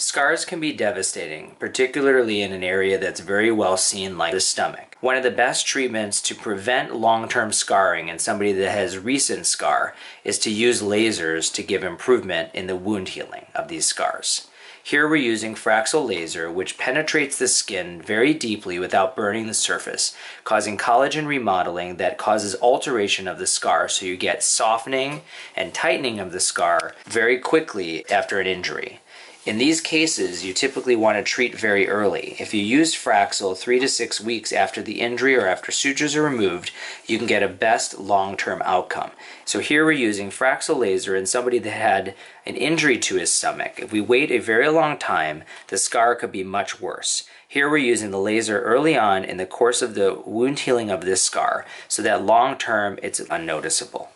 Scars can be devastating, particularly in an area that's very well seen like the stomach. One of the best treatments to prevent long-term scarring in somebody that has recent scar is to use lasers to give improvement in the wound healing of these scars. Here we're using Fraxel laser, which penetrates the skin very deeply without burning the surface, causing collagen remodeling that causes alteration of the scar, so you get softening and tightening of the scar very quickly after an injury. In these cases, you typically want to treat very early. If you use Fraxel three to six weeks after the injury or after sutures are removed, you can get a best long-term outcome. So here we're using Fraxel laser in somebody that had an injury to his stomach. If we wait a very long time, the scar could be much worse. Here we're using the laser early on in the course of the wound healing of this scar so that long term it's unnoticeable.